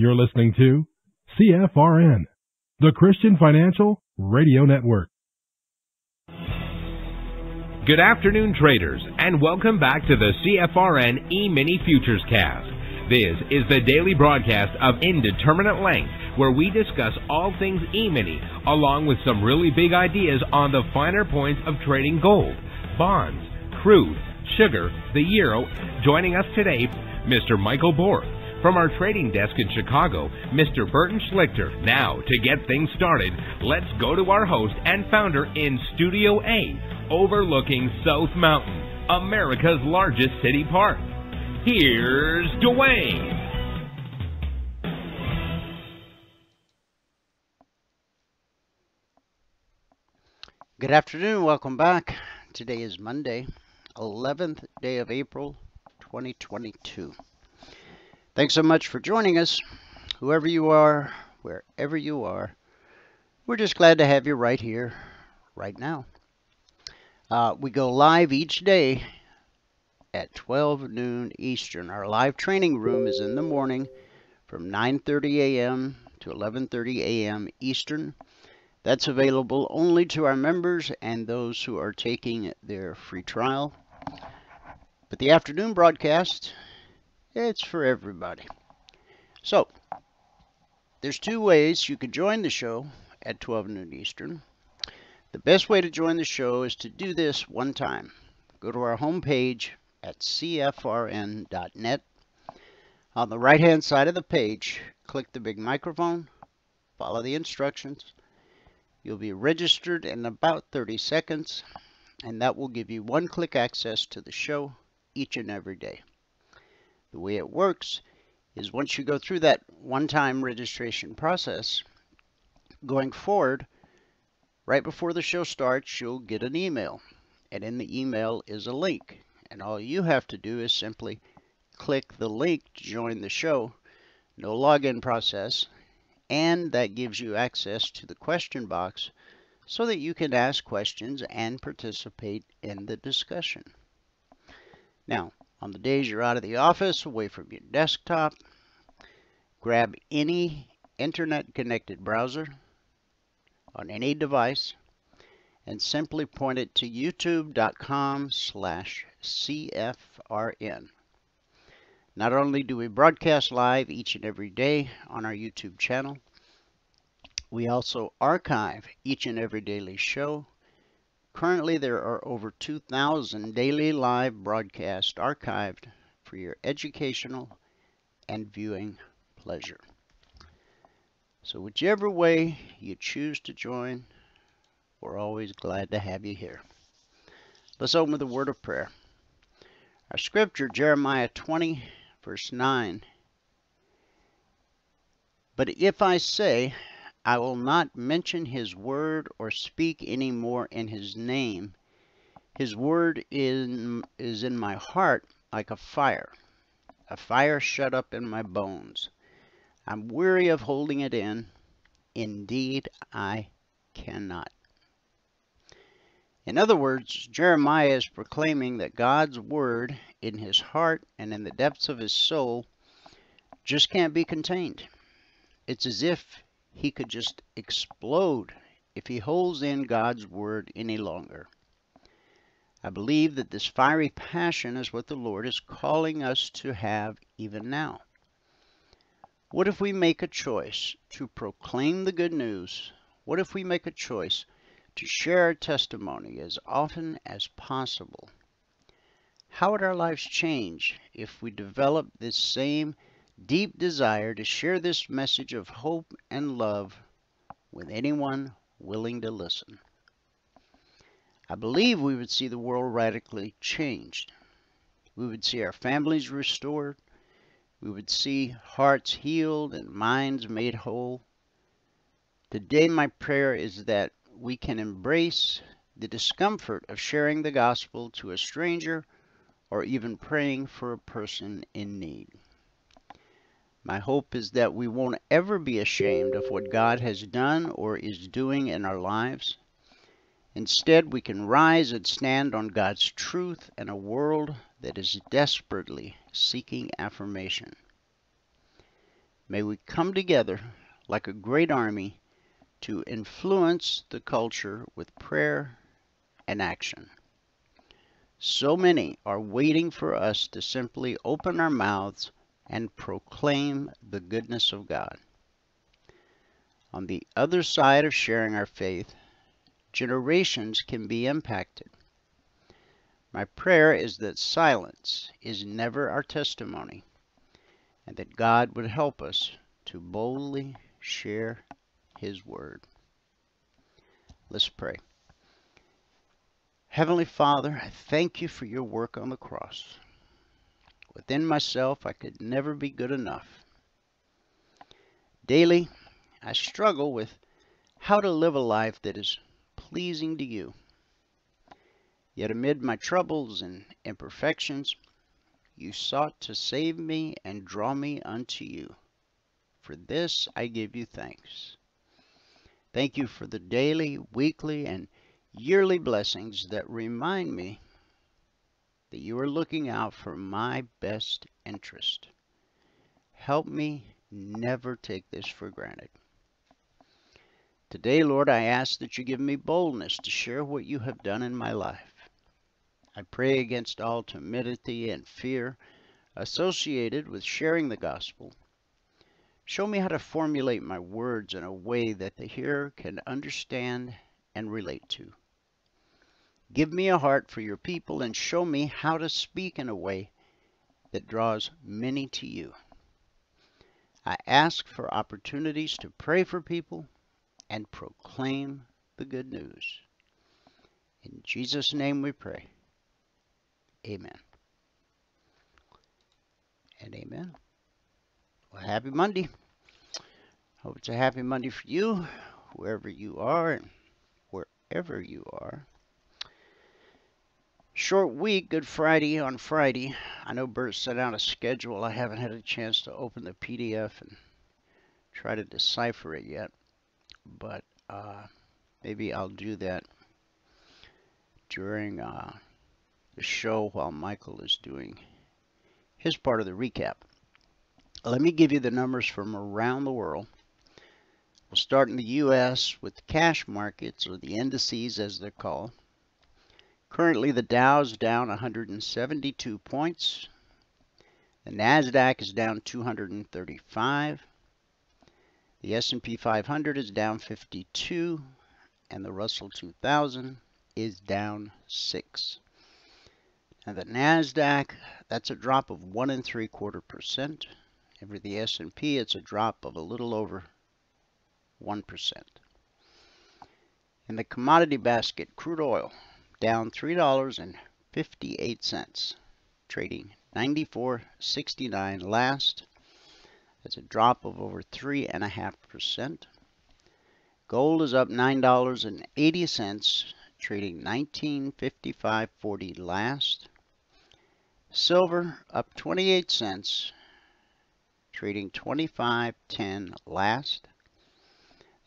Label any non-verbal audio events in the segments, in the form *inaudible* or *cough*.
You're listening to CFRN, the Christian Financial Radio Network. Good afternoon, traders, and welcome back to the CFRN E-mini Futures Cast. This is the daily broadcast of Indeterminate Length, where we discuss all things E-mini, along with some really big ideas on the finer points of trading gold, bonds, crude, sugar, the euro. Joining us today, Mr. Michael Borth. From our trading desk in Chicago, Mr. Burton Schlichter. Now, to get things started, let's go to our host and founder in Studio A, overlooking South Mountain, America's largest city park. Here's Dwayne. Good afternoon, welcome back. Today is Monday, 11th day of April, 2022. Thanks so much for joining us. Whoever you are, wherever you are, we're just glad to have you right here, right now. Uh, we go live each day at 12 noon Eastern. Our live training room is in the morning from 9:30 a.m. to 11:30 a.m. Eastern. That's available only to our members and those who are taking their free trial. But the afternoon broadcast it's for everybody. So, there's two ways you can join the show at 12 noon Eastern. The best way to join the show is to do this one time. Go to our homepage at cfrn.net. On the right hand side of the page, click the big microphone, follow the instructions. You'll be registered in about 30 seconds, and that will give you one click access to the show each and every day. The way it works is once you go through that one-time registration process, going forward, right before the show starts, you'll get an email. And in the email is a link. And all you have to do is simply click the link to join the show. No login process. And that gives you access to the question box so that you can ask questions and participate in the discussion. Now, on the days you're out of the office, away from your desktop, grab any internet connected browser on any device and simply point it to youtube.com slash CFRN. Not only do we broadcast live each and every day on our YouTube channel, we also archive each and every daily show Currently, there are over 2,000 daily live broadcasts archived for your educational and viewing pleasure. So whichever way you choose to join, we're always glad to have you here. Let's open with a word of prayer. Our scripture, Jeremiah 20, verse 9. But if I say, I will not mention his word or speak any more in his name. His word in, is in my heart like a fire, a fire shut up in my bones. I'm weary of holding it in. Indeed, I cannot. In other words, Jeremiah is proclaiming that God's word in his heart and in the depths of his soul just can't be contained. It's as if he could just explode if he holds in God's word any longer. I believe that this fiery passion is what the Lord is calling us to have even now. What if we make a choice to proclaim the good news? What if we make a choice to share our testimony as often as possible? How would our lives change if we develop this same deep desire to share this message of hope and love with anyone willing to listen. I believe we would see the world radically changed. We would see our families restored. We would see hearts healed and minds made whole. Today, my prayer is that we can embrace the discomfort of sharing the gospel to a stranger or even praying for a person in need. My hope is that we won't ever be ashamed of what God has done or is doing in our lives. Instead, we can rise and stand on God's truth in a world that is desperately seeking affirmation. May we come together like a great army to influence the culture with prayer and action. So many are waiting for us to simply open our mouths and proclaim the goodness of God. On the other side of sharing our faith, generations can be impacted. My prayer is that silence is never our testimony and that God would help us to boldly share His Word. Let's pray. Heavenly Father, I thank you for your work on the cross. Within myself, I could never be good enough. Daily, I struggle with how to live a life that is pleasing to you. Yet amid my troubles and imperfections, you sought to save me and draw me unto you. For this I give you thanks. Thank you for the daily, weekly, and yearly blessings that remind me that you are looking out for my best interest. Help me never take this for granted. Today, Lord, I ask that you give me boldness to share what you have done in my life. I pray against all timidity and fear associated with sharing the gospel. Show me how to formulate my words in a way that the hearer can understand and relate to. Give me a heart for your people and show me how to speak in a way that draws many to you. I ask for opportunities to pray for people and proclaim the good news. In Jesus' name we pray. Amen. And amen. Well, happy Monday. Hope it's a happy Monday for you, wherever you are and wherever you are. Short week, Good Friday on Friday. I know Bert sent out a schedule. I haven't had a chance to open the PDF and try to decipher it yet, but uh, maybe I'll do that during uh, the show while Michael is doing his part of the recap. Let me give you the numbers from around the world. We'll start in the U.S. with the cash markets, or the indices as they're called. Currently, the Dow is down 172 points. The Nasdaq is down 235. The S&P 500 is down 52, and the Russell 2000 is down 6. And the Nasdaq, that's a drop of one and three quarter percent. And for the S&P, it's a drop of a little over one percent. In the commodity basket, crude oil down three dollars and fifty-eight cents, trading 94.69 last. That's a drop of over three and a half percent. Gold is up nine dollars and eighty cents, trading 1955.40 last. Silver up 28 cents, trading 25.10 last.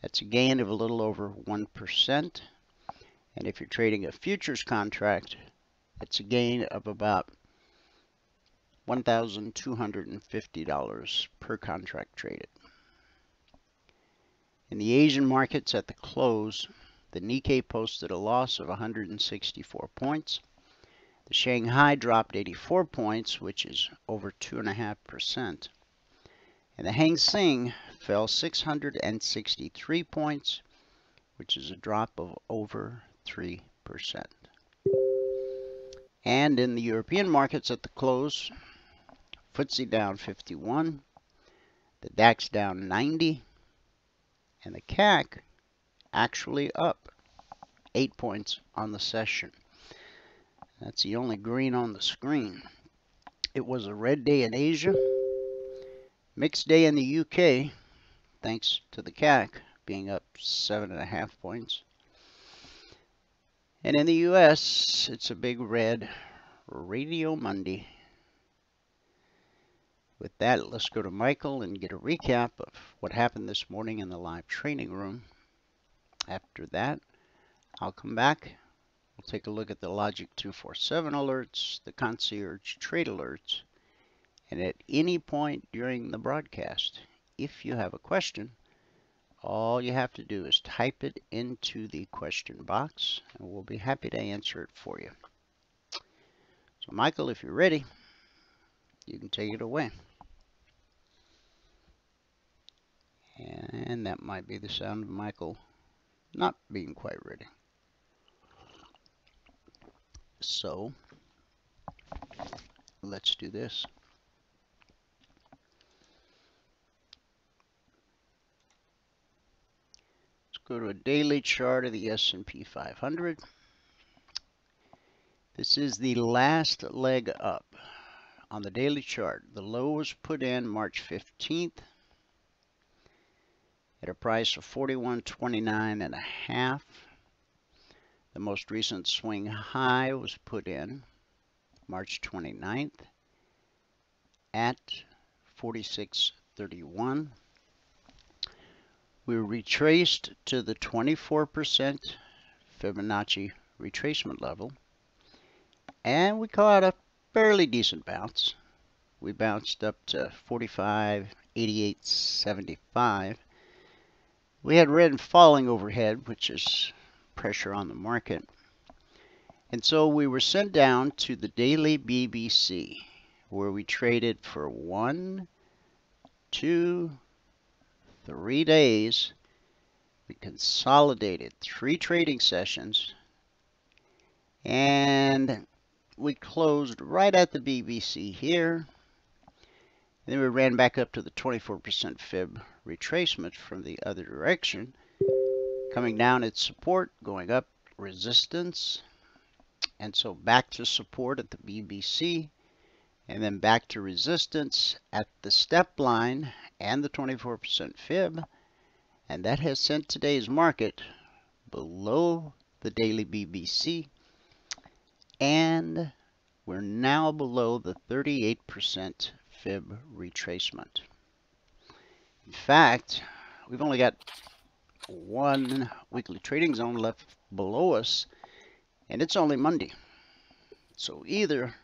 That's a gain of a little over 1%. And if you're trading a futures contract, it's a gain of about $1,250 per contract traded. In the Asian markets at the close, the Nikkei posted a loss of 164 points. The Shanghai dropped 84 points, which is over 2.5%. And the Hang Seng fell 663 points, which is a drop of over 3%. And in the European markets at the close, FTSE down 51, the DAX down 90, and the CAC actually up 8 points on the session. That's the only green on the screen. It was a red day in Asia, mixed day in the UK, thanks to the CAC being up seven and a half points. And in the US, it's a big red Radio Monday. With that, let's go to Michael and get a recap of what happened this morning in the live training room. After that, I'll come back We'll take a look at the Logic 247 alerts, the Concierge Trade alerts, and at any point during the broadcast, if you have a question, all you have to do is type it into the question box and we'll be happy to answer it for you. So Michael, if you're ready, you can take it away. And that might be the sound of Michael not being quite ready. So let's do this. Go to a daily chart of the S&P 500. This is the last leg up on the daily chart. The low was put in March 15th at a price of 41.29 and a half. The most recent swing high was put in March 29th at 46.31 we retraced to the 24% Fibonacci retracement level and we caught a fairly decent bounce. We bounced up to 45, 88, 75. We had red falling overhead, which is pressure on the market. And so we were sent down to the daily BBC, where we traded for one, two, three days, we consolidated three trading sessions, and we closed right at the BBC here. Then we ran back up to the 24% fib retracement from the other direction, coming down at support, going up resistance, and so back to support at the BBC, and then back to resistance at the step line and the 24% fib, and that has sent today's market below the daily BBC, and we're now below the 38% fib retracement. In fact, we've only got one weekly trading zone left below us, and it's only Monday. So either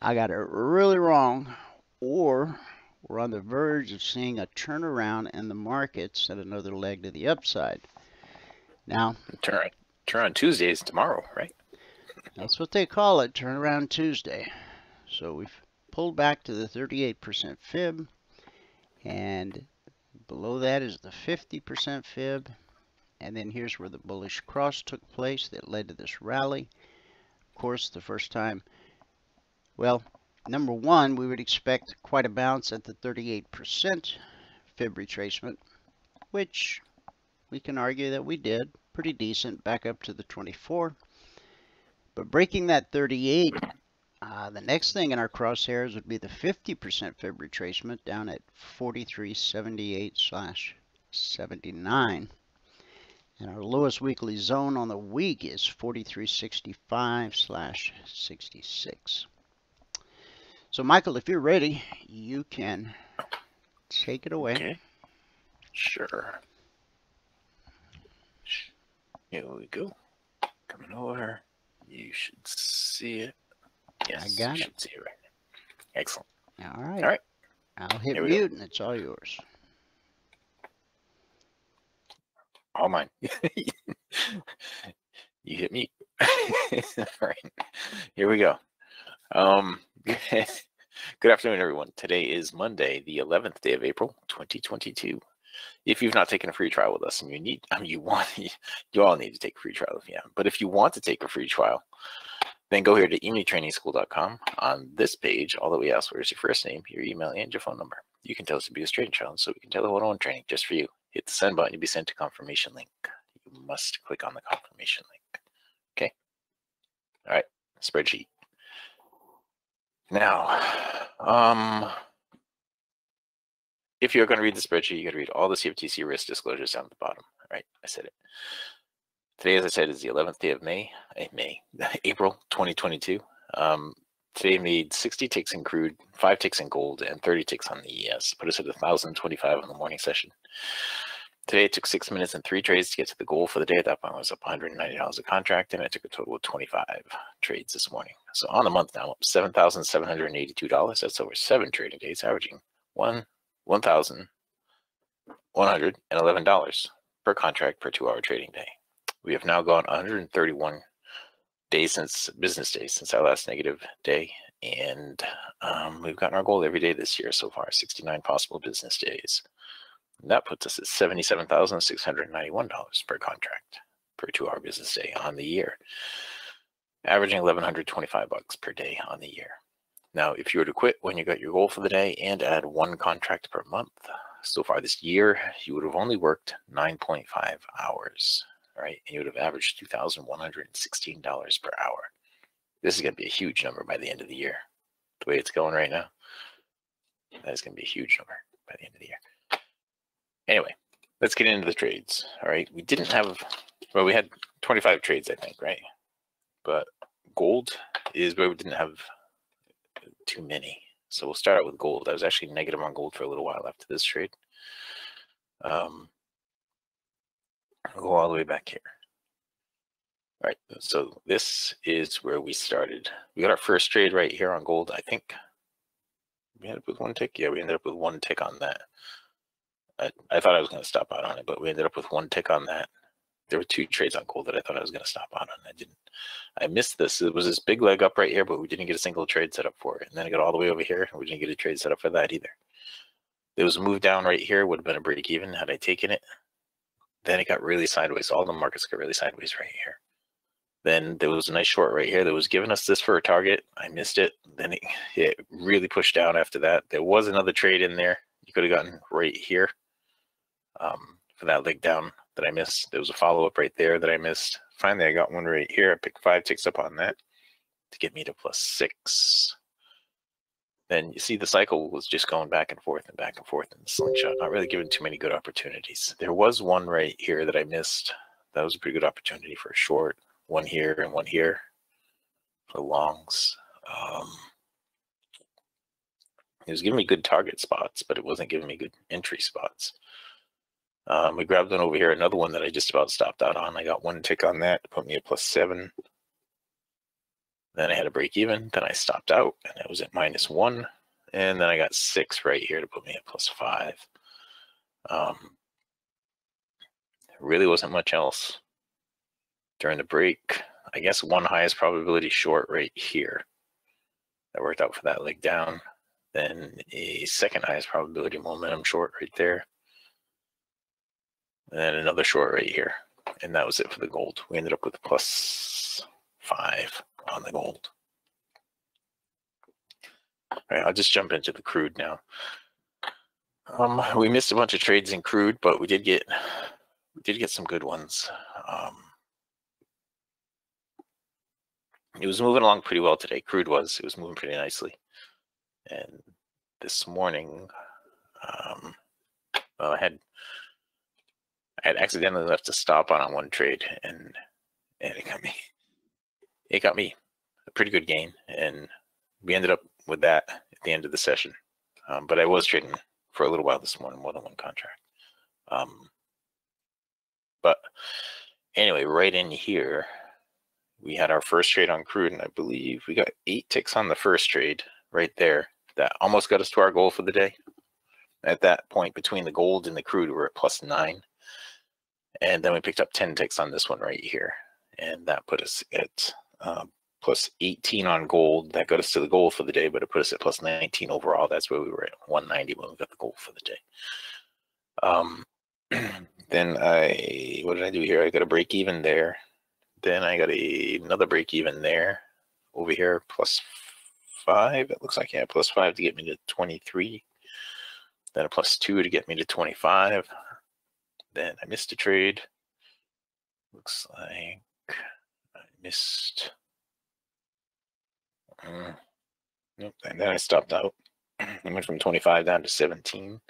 I got it really wrong, or we're on the verge of seeing a turnaround in the markets and another leg to the upside. Now, turn turn on is tomorrow, right? That's what they call it, turnaround Tuesday. So we've pulled back to the 38% fib, and below that is the 50% fib, and then here's where the bullish cross took place that led to this rally. Of course, the first time well, number one, we would expect quite a bounce at the 38% fib retracement, which we can argue that we did. Pretty decent, back up to the 24. But breaking that 38, uh, the next thing in our crosshairs would be the 50% fib retracement down at 4378 slash 79. And our lowest weekly zone on the week is 4365 slash 66. So, Michael, if you're ready, you can take it away. Okay. Sure. Here we go. Coming over. You should see it. Yes, I got you it. should see it right now. Excellent. All right. All right. I'll hit mute and it's all yours. All mine. *laughs* you hit me. *laughs* all right. Here we go. Um, *laughs* good afternoon, everyone. Today is Monday, the 11th day of April, 2022. If you've not taken a free trial with us and you need, I mean, you *laughs* want, you all need to take a free trial if you have. But if you want to take a free trial, then go here to eminitrainingschool.com. On this page, all that we ask for is your first name, your email, and your phone number. You can tell us to be a training trial, so we can tell the one-on-one training just for you. Hit the send button, you'll be sent to confirmation link. You must click on the confirmation link. Okay. All right. Spreadsheet. Now, um, if you're going to read the spreadsheet, you got to read all the CFTC risk disclosures down at the bottom. All right, I said it. Today, as I said, is the 11th day of May, eh, May, *laughs* April 2022. Um, today made 60 ticks in crude, five ticks in gold, and 30 ticks on the ES. Put us at 1,025 on the morning session. Today it took six minutes and three trades to get to the goal for the day. At that point, was up $190 a contract, and I took a total of 25 trades this morning. So on the month now, $7,782. That's over seven trading days, averaging one $1,000 $111 per contract per two hour trading day. We have now gone 131 days since business days since our last negative day. And um, we've gotten our goal every day this year so far 69 possible business days. And that puts us at $77,691 per contract per two hour business day on the year, averaging 1125 bucks per day on the year. Now, if you were to quit when you got your goal for the day and add one contract per month, so far this year, you would have only worked 9.5 hours, right? And you would have averaged $2,116 per hour. This is going to be a huge number by the end of the year. The way it's going right now, that is going to be a huge number by the end of the year. Anyway, let's get into the trades. All right. We didn't have, well, we had 25 trades, I think, right? But gold is where we didn't have too many. So we'll start out with gold. I was actually negative on gold for a little while after this trade. Um, I'll go all the way back here. All right, so this is where we started. We got our first trade right here on gold, I think. We ended up with one tick? Yeah, we ended up with one tick on that. I, I thought I was going to stop out on it, but we ended up with one tick on that. There were two trades on gold that I thought I was going to stop on, and I didn't. I missed this. It was this big leg up right here, but we didn't get a single trade set up for it. And then I got all the way over here, and we didn't get a trade set up for that either. There was a move down right here, would have been a break even had I taken it. Then it got really sideways. All the markets got really sideways right here. Then there was a nice short right here that was giving us this for a target. I missed it. Then it, it really pushed down after that. There was another trade in there. You could have gotten right here um, for that leg down that I missed. There was a follow up right there that I missed. Finally, I got one right here. I picked five ticks up on that to get me to plus six. Then you see the cycle was just going back and forth and back and forth in the slingshot, not really giving too many good opportunities. There was one right here that I missed. That was a pretty good opportunity for a short. One here and one here for longs. Um, it was giving me good target spots, but it wasn't giving me good entry spots. Um, we grabbed one over here, another one that I just about stopped out on. I got one tick on that, put me at plus seven. Then I had a break even. Then I stopped out, and it was at minus one. And then I got six right here to put me at plus five. Um, really wasn't much else during the break. I guess one highest probability short right here. That worked out for that leg down. Then a second highest probability momentum short right there and then another short right here. And that was it for the gold. We ended up with plus five on the gold. All right, I'll just jump into the crude now. Um, we missed a bunch of trades in crude, but we did get we did get some good ones. Um, it was moving along pretty well today. Crude was. It was moving pretty nicely. And this morning, um, well, I had I had accidentally left a stop on on one trade, and and it got me. *laughs* It got me a pretty good gain, and we ended up with that at the end of the session. Um, but I was trading for a little while this morning, more than one contract. Um, but anyway, right in here, we had our first trade on crude, and I believe we got eight ticks on the first trade right there. That almost got us to our goal for the day. At that point, between the gold and the crude, we're at plus nine. And then we picked up 10 ticks on this one right here. And that put us at uh, plus 18 on gold. That got us to the goal for the day, but it put us at plus 19 overall. That's where we were at 190 when we got the goal for the day. Um, *clears throat* then I, what did I do here? I got a break even there. Then I got a, another break even there. Over here, plus five. It looks like, yeah, plus five to get me to 23. Then a plus two to get me to 25. Then I missed a trade. Looks like I missed. Uh, nope. And then I stopped out. *clears throat* I went from 25 down to 17.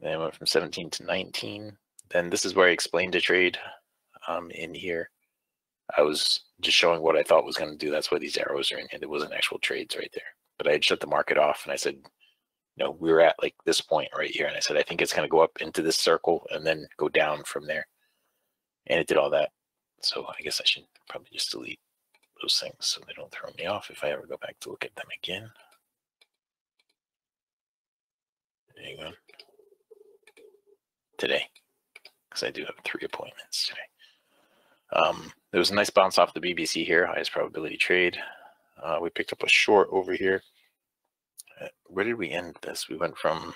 Then I went from 17 to 19. Then this is where I explained a trade um, in here. I was just showing what I thought was going to do. That's why these arrows are in here. There wasn't actual trades right there. But I had shut the market off and I said, you know, we were at like this point right here. And I said, I think it's going to go up into this circle and then go down from there. And it did all that. So I guess I should probably just delete those things so they don't throw me off if I ever go back to look at them again. You go. today because I do have three appointments today. Um, there was a nice bounce off the BBC here, highest probability trade. Uh, we picked up a short over here. Where did we end this? We went from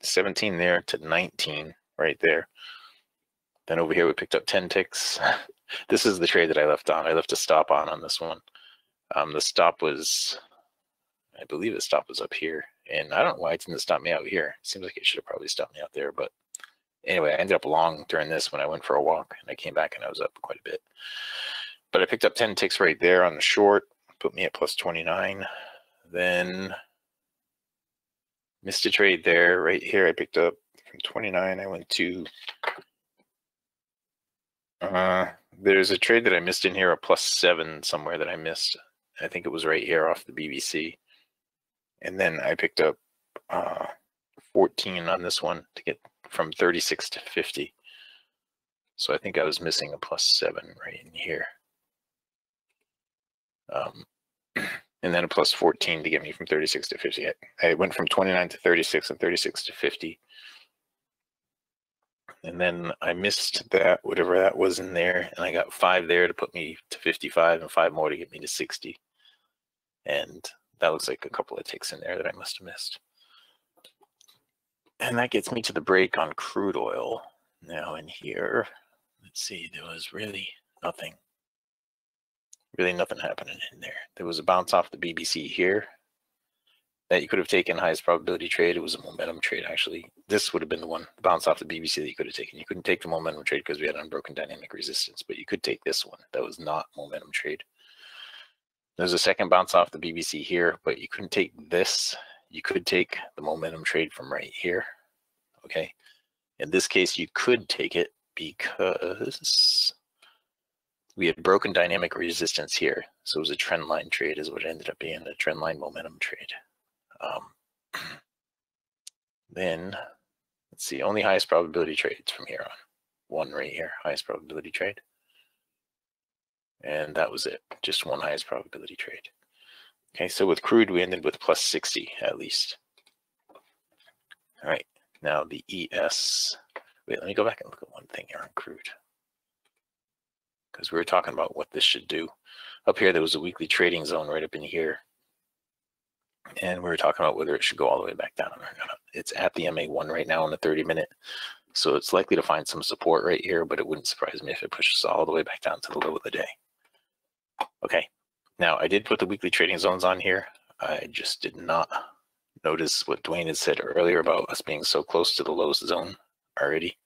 17 there to 19 right there. Then over here we picked up 10 ticks. *laughs* this is the trade that I left on. I left a stop on on this one. Um, the stop was, I believe the stop was up here. And I don't know why it didn't stop me out here. It seems like it should have probably stopped me out there. But anyway, I ended up long during this when I went for a walk. And I came back and I was up quite a bit. But I picked up 10 ticks right there on the short. Put me at plus 29. Then missed a trade there. Right here I picked up from 29. I went to uh, there's a trade that I missed in here, a plus seven somewhere that I missed. I think it was right here off the BBC. And then I picked up uh, 14 on this one to get from 36 to 50. So I think I was missing a plus seven right in here. Um, and then a plus 14 to get me from 36 to 50. I, went from 29 to 36 and 36 to 50 and then I missed that whatever that was in there, and I got five there to put me to 55, and five more to get me to 60. And that looks like a couple of ticks in there that I must have missed. And that gets me to the break on crude oil. Now in here, let's see, there was really nothing. Really nothing happening in there. There was a bounce off the BBC here that you could have taken highest probability trade. It was a momentum trade, actually. This would have been the one, the bounce off the BBC that you could have taken. You couldn't take the momentum trade because we had unbroken dynamic resistance, but you could take this one. That was not momentum trade. There's a second bounce off the BBC here, but you couldn't take this. You could take the momentum trade from right here. Okay. In this case, you could take it because we had broken dynamic resistance here. So it was a trend line trade is what it ended up being, a trend line momentum trade. Um, *clears throat* then, let's see, only highest probability trades from here on. One right here, highest probability trade. And that was it, just one highest probability trade. Okay, so with crude, we ended with plus 60 at least. All right, now the ES. Wait, let me go back and look at one thing here on crude. Because we were talking about what this should do. Up here, there was a weekly trading zone right up in here and we were talking about whether it should go all the way back down. It's at the MA1 right now in the 30 minute. So it's likely to find some support right here, but it wouldn't surprise me if it pushes all the way back down to the low of the day. Okay, now I did put the weekly trading zones on here. I just did not notice what Dwayne had said earlier about us being so close to the low zone already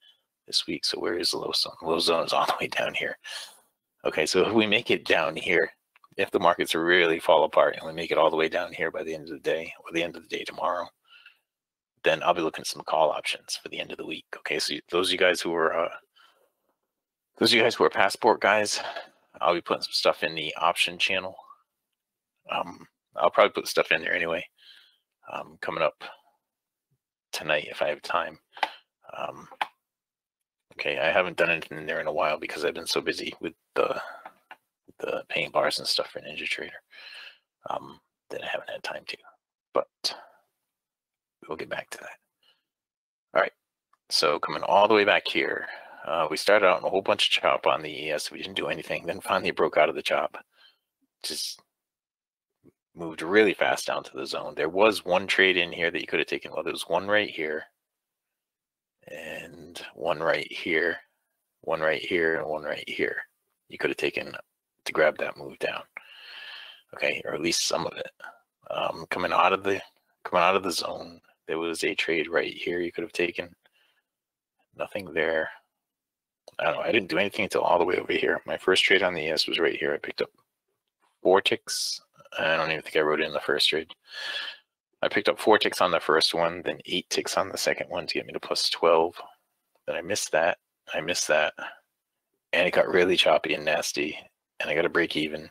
this week. So where is the low zone? The low zone is all the way down here. Okay, so if we make it down here, if the markets really fall apart and we make it all the way down here by the end of the day or the end of the day tomorrow, then I'll be looking at some call options for the end of the week. Okay, so those of you guys who are uh, those of you guys who are passport guys, I'll be putting some stuff in the option channel. Um, I'll probably put stuff in there anyway. Um, coming up tonight if I have time. Um, okay, I haven't done anything in there in a while because I've been so busy with the the paint bars and stuff for Ninja Trader um, that I haven't had time to. But we'll get back to that. All right. So coming all the way back here, uh, we started out in a whole bunch of chop on the ES. We didn't do anything. Then finally broke out of the chop. Just moved really fast down to the zone. There was one trade in here that you could have taken. Well, there was one right here and one right here, one right here, and one right here. You could have taken to grab that move down. Okay, or at least some of it. Um, coming out of the coming out of the zone, there was a trade right here you could have taken. Nothing there. I don't know. I didn't do anything until all the way over here. My first trade on the ES was right here. I picked up four ticks. I don't even think I wrote it in the first trade. I picked up four ticks on the first one, then eight ticks on the second one to get me to plus 12. Then I missed that. I missed that. And it got really choppy and nasty and I got to break even.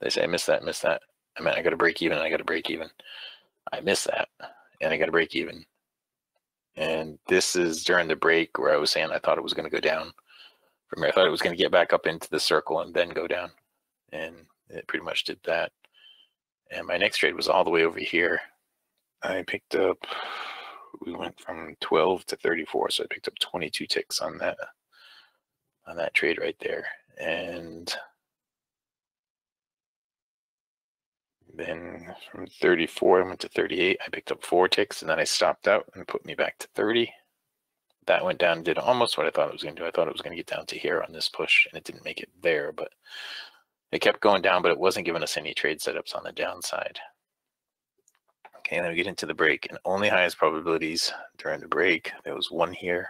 They say I missed that, missed that. I mean, I got to break even, I got to break even. I missed that, and I got to break even. And this is during the break where I was saying I thought it was going to go down from here. I thought it was going to get back up into the circle and then go down, and it pretty much did that. And my next trade was all the way over here. I picked up we went from 12 to 34, so I picked up 22 ticks on that on that trade right there. And then from 34, I went to 38. I picked up four ticks, and then I stopped out and put me back to 30. That went down and did almost what I thought it was going to do. I thought it was going to get down to here on this push, and it didn't make it there, but it kept going down, but it wasn't giving us any trade setups on the downside. Okay, then we get into the break, and only highest probabilities during the break. There was one here,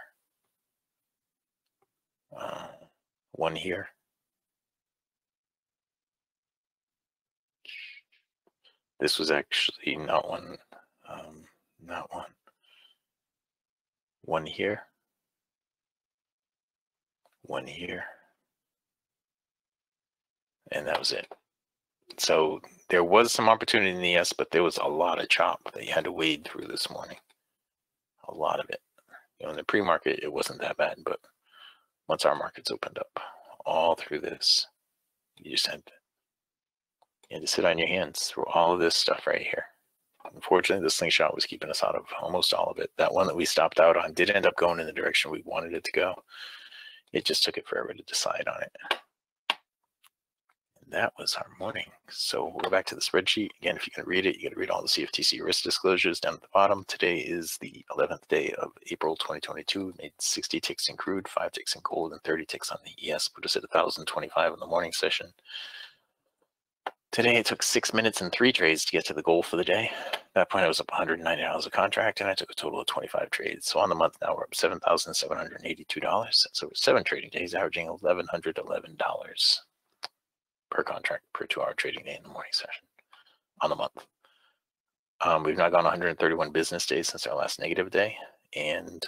uh, one here. This was actually not one, um, not one. One here, one here, and that was it. So there was some opportunity in the S, but there was a lot of chop that you had to wade through this morning. A lot of it. You know, in the pre-market, it wasn't that bad, but once our markets opened up, all through this, you just had to, you had to sit on your hands through all of this stuff right here. Unfortunately, the slingshot was keeping us out of almost all of it. That one that we stopped out on did end up going in the direction we wanted it to go. It just took it forever to decide on it that was our morning. So we'll go back to the spreadsheet. Again, if you can read it, you to read all the CFTC risk disclosures down at the bottom. Today is the 11th day of April 2022. Made 60 ticks in crude, 5 ticks in gold, and 30 ticks on the ES. Put us at 1,025 in the morning session. Today it took six minutes and three trades to get to the goal for the day. At that point, I was up $190 a contract, and I took a total of 25 trades. So on the month now, we're up $7,782. So seven trading days, averaging $1,111 per contract per two hour trading day in the morning session on the month. Um, we've now gone 131 business days since our last negative day, and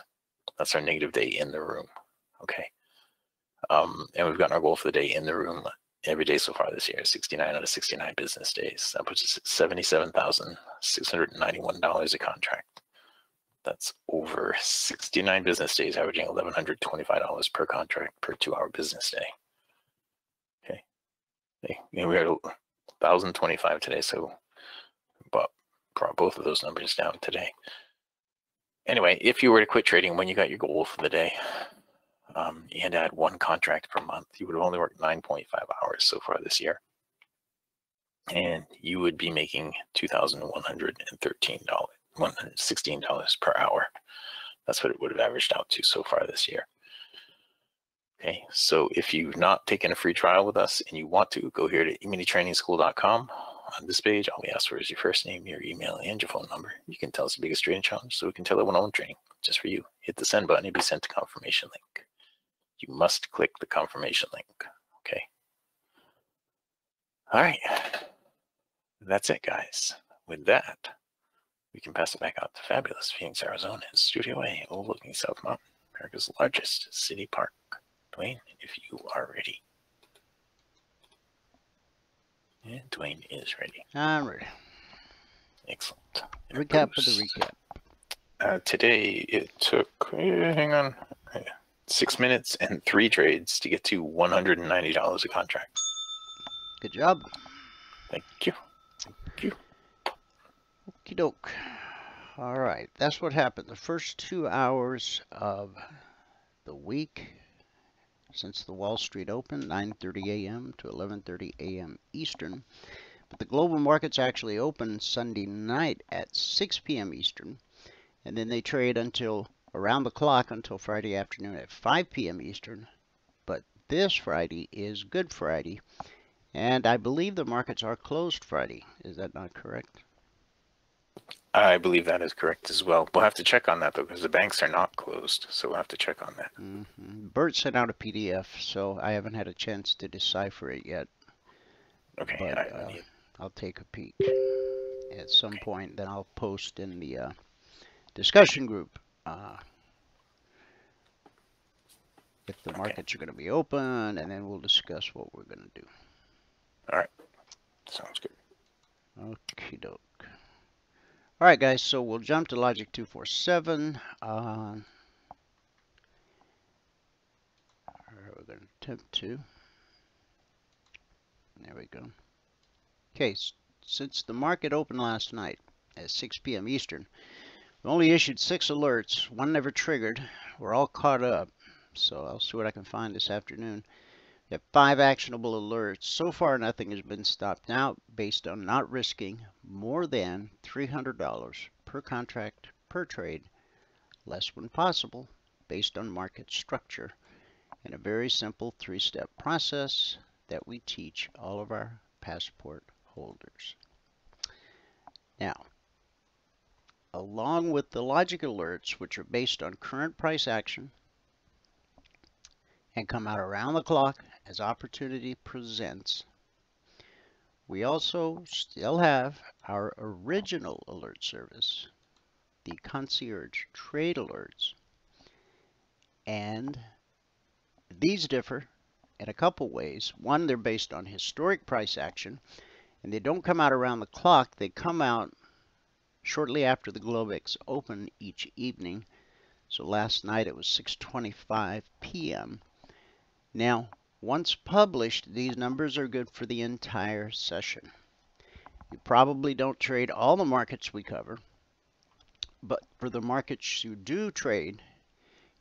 that's our negative day in the room. Okay. Um, and we've gotten our goal for the day in the room every day so far this year 69 out of 69 business days. That puts us at $77,691 a contract. That's over 69 business days, averaging $1,125 per contract per two hour business day. We had 1,025 today, so but brought both of those numbers down today. Anyway, if you were to quit trading when you got your goal for the day um, and add one contract per month, you would have only worked 9.5 hours so far this year. And you would be making $2,113, $116 per hour. That's what it would have averaged out to so far this year. Okay, so if you've not taken a free trial with us and you want to, go here to eminitrainingschool.com. On this page, all we ask for is your first name, your email, and your phone number. You can tell us the biggest training challenge so we can tell it one-on-one training just for you. Hit the send button, you'll be sent a confirmation link. You must click the confirmation link, okay? All right, that's it, guys. With that, we can pass it back out to fabulous Phoenix, Arizona, Studio A, overlooking South Mountain, America's largest city park. Dwayne, if you are ready. And Dwayne is ready. I'm ready. Excellent. Recap of the recap. Uh, today it took, uh, hang on, uh, six minutes and three trades to get to $190 a contract. Good job. Thank you. Thank you. Okie doke. All right, that's what happened. The first two hours of the week since the Wall Street Open, 9.30 a.m. to 11.30 a.m. Eastern. But the global markets actually open Sunday night at 6 p.m. Eastern, and then they trade until around the clock until Friday afternoon at 5 p.m. Eastern. But this Friday is Good Friday, and I believe the markets are closed Friday. Is that not correct? I believe that is correct as well. We'll have to check on that though, because the banks are not closed, so we'll have to check on that. Mm -hmm. Bert sent out a PDF, so I haven't had a chance to decipher it yet. Okay, but, I, I uh, I'll take a peek at some okay. point. Then I'll post in the uh, discussion group uh, if the okay. markets are going to be open, and then we'll discuss what we're going to do. All right, sounds good. Okie doke. All right, guys, so we'll jump to Logic 247. Uh, we're going to attempt to. There we go. Okay, since the market opened last night at 6 p.m. Eastern, We only issued six alerts. One never triggered. We're all caught up. So I'll see what I can find this afternoon. Five actionable alerts. So far, nothing has been stopped out based on not risking more than $300 per contract per trade, less when possible, based on market structure, in a very simple three-step process that we teach all of our passport holders. Now, along with the logic alerts, which are based on current price action and come out around the clock as opportunity presents, we also still have our original alert service, the concierge trade alerts. And these differ in a couple ways. One, they're based on historic price action, and they don't come out around the clock. They come out shortly after the Globex open each evening. So last night it was 6:25 p.m. Now, once published, these numbers are good for the entire session. You probably don't trade all the markets we cover, but for the markets you do trade,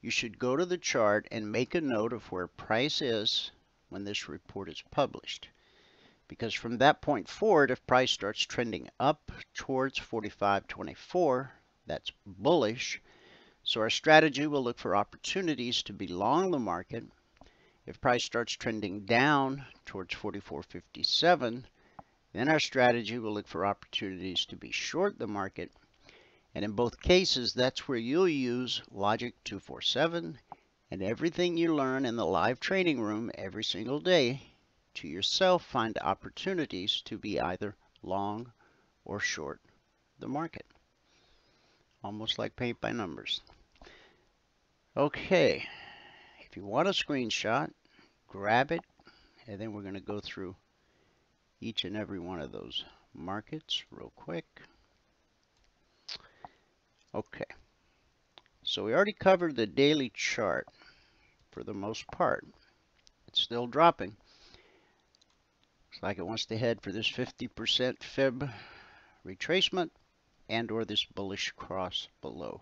you should go to the chart and make a note of where price is when this report is published because from that point forward, if price starts trending up towards 45.24, that's bullish. So our strategy will look for opportunities to be long the market. If price starts trending down towards 44.57, then our strategy will look for opportunities to be short the market. And in both cases, that's where you'll use Logic 247 and everything you learn in the live training room every single day to yourself find opportunities to be either long or short the market. Almost like paint by numbers. Okay, if you want a screenshot, grab it, and then we're going to go through each and every one of those markets real quick. Okay, so we already covered the daily chart for the most part. It's still dropping Looks like it wants to head for this 50% fib retracement and or this bullish cross below.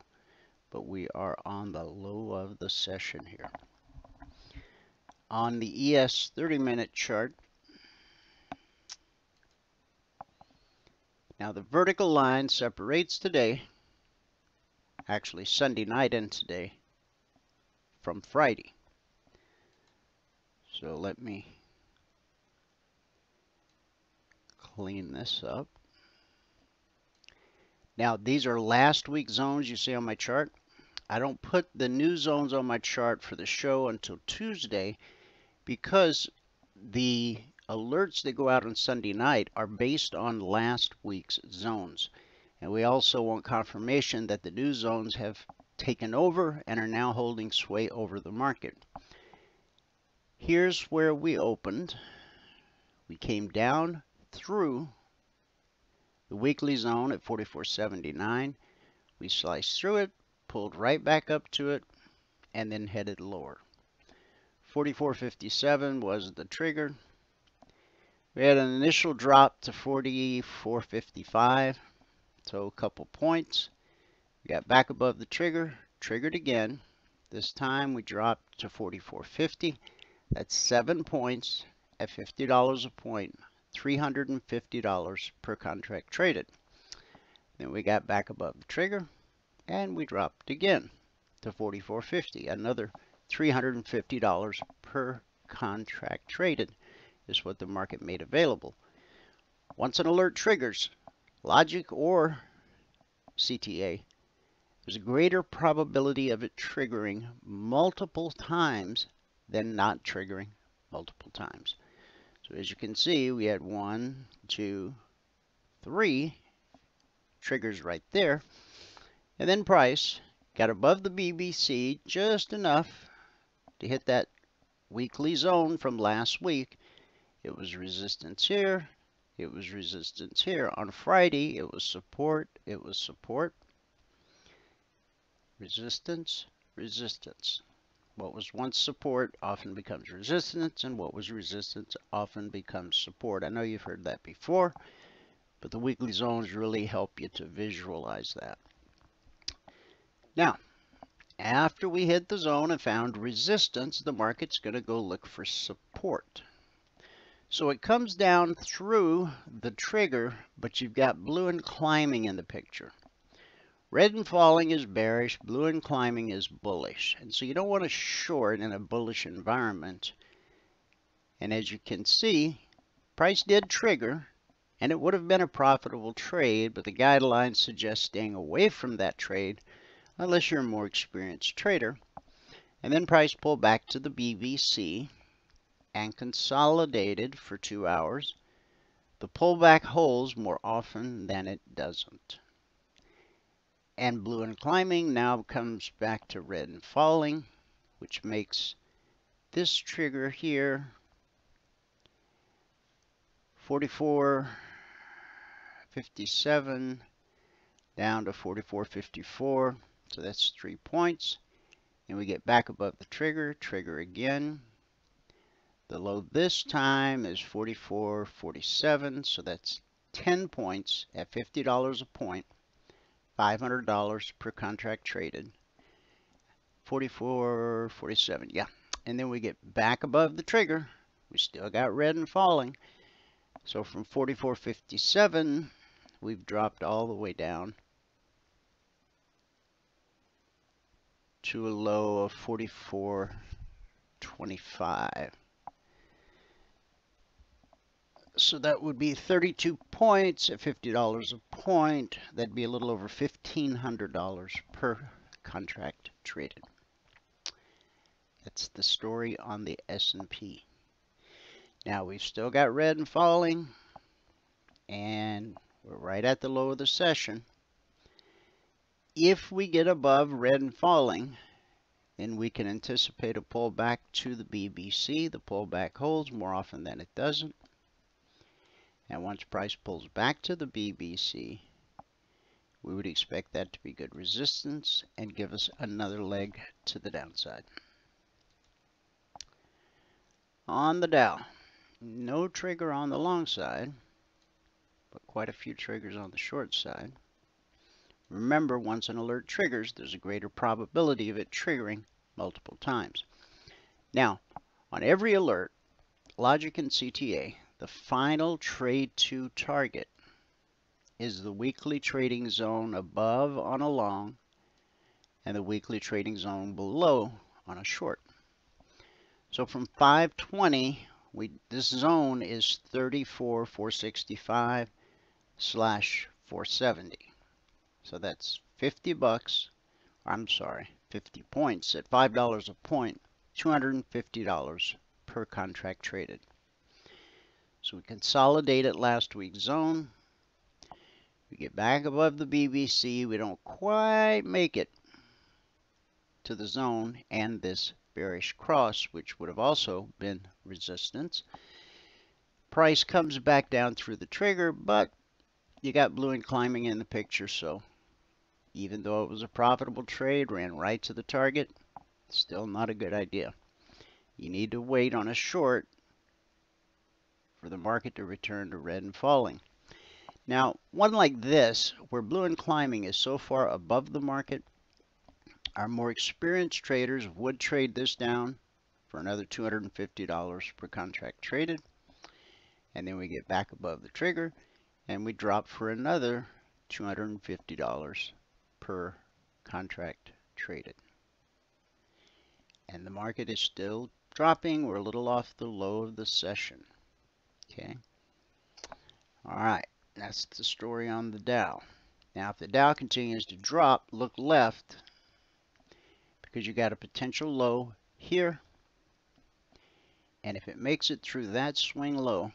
But we are on the low of the session here. On the ES 30 minute chart, now the vertical line separates today, actually Sunday night and today, from Friday. So let me clean this up. Now, these are last week zones you see on my chart. I don't put the new zones on my chart for the show until Tuesday because the alerts that go out on Sunday night are based on last week's zones. And we also want confirmation that the new zones have taken over and are now holding sway over the market. Here's where we opened. We came down through the weekly zone at 44.79. We sliced through it, pulled right back up to it, and then headed lower. 44.57 was the trigger. We had an initial drop to 44.55, so a couple points. We got back above the trigger, triggered again. This time we dropped to 44.50. That's seven points at $50 a point $350 per contract traded. Then we got back above the trigger and we dropped again to 44.50. Another $350 per contract traded is what the market made available. Once an alert triggers, logic or CTA, there's a greater probability of it triggering multiple times than not triggering multiple times. So as you can see, we had one, two, three triggers right there. And then price got above the BBC just enough to hit that weekly zone from last week. It was resistance here. It was resistance here. On Friday, it was support. It was support. Resistance, resistance. What was once support often becomes resistance, and what was resistance often becomes support. I know you've heard that before, but the weekly zones really help you to visualize that. Now, after we hit the zone and found resistance, the market's going to go look for support. So it comes down through the trigger, but you've got blue and climbing in the picture. Red and falling is bearish, blue and climbing is bullish. And so you don't want to short in a bullish environment. And as you can see, price did trigger, and it would have been a profitable trade, but the guidelines suggest staying away from that trade unless you're a more experienced trader. And then price pulled back to the BBC and consolidated for two hours. The pullback holds more often than it doesn't and blue and climbing now comes back to red and falling, which makes this trigger here 44 57 down to 44 54 so that's three points and we get back above the trigger trigger again the low this time is 44 47 so that's 10 points at $50 a point $500 per contract traded. 44, 47, yeah. And then we get back above the trigger. We still got red and falling. So from 44.57, we've dropped all the way down to a low of 44.25. So that would be 32 points at $50 a point. That'd be a little over $1,500 per contract traded. That's the story on the S&P. Now we've still got red and falling, and we're right at the low of the session. If we get above red and falling, then we can anticipate a pullback to the BBC. The pullback holds more often than it doesn't. And once price pulls back to the BBC, we would expect that to be good resistance and give us another leg to the downside. On the Dow, no trigger on the long side, but quite a few triggers on the short side. Remember, once an alert triggers, there's a greater probability of it triggering multiple times. Now, on every alert, Logic and CTA the final trade to target is the weekly trading zone above on a long and the weekly trading zone below on a short. So from 520, we this zone is 34,465 slash 470. So that's 50 bucks, I'm sorry, 50 points at $5 a point, $250 per contract traded. So we consolidate at last week's zone. We get back above the BBC. We don't quite make it to the zone and this bearish cross, which would have also been resistance. Price comes back down through the trigger, but you got blue and climbing in the picture, so even though it was a profitable trade, ran right to the target, still not a good idea. You need to wait on a short for the market to return to red and falling. Now, one like this, where blue and climbing is so far above the market, our more experienced traders would trade this down for another $250 per contract traded. And then we get back above the trigger and we drop for another $250 per contract traded. And the market is still dropping. We're a little off the low of the session. Okay. All right. That's the story on the Dow. Now, if the Dow continues to drop, look left because you got a potential low here. And if it makes it through that swing low,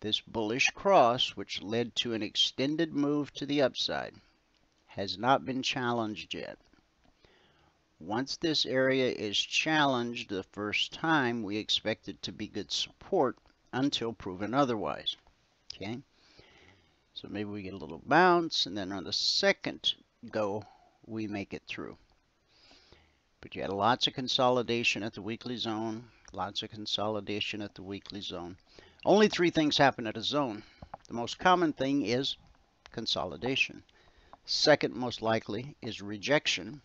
this bullish cross, which led to an extended move to the upside, has not been challenged yet. Once this area is challenged the first time, we expect it to be good support until proven otherwise. Okay, so maybe we get a little bounce, and then on the second go, we make it through. But you had lots of consolidation at the weekly zone, lots of consolidation at the weekly zone. Only three things happen at a zone. The most common thing is consolidation. Second most likely is rejection.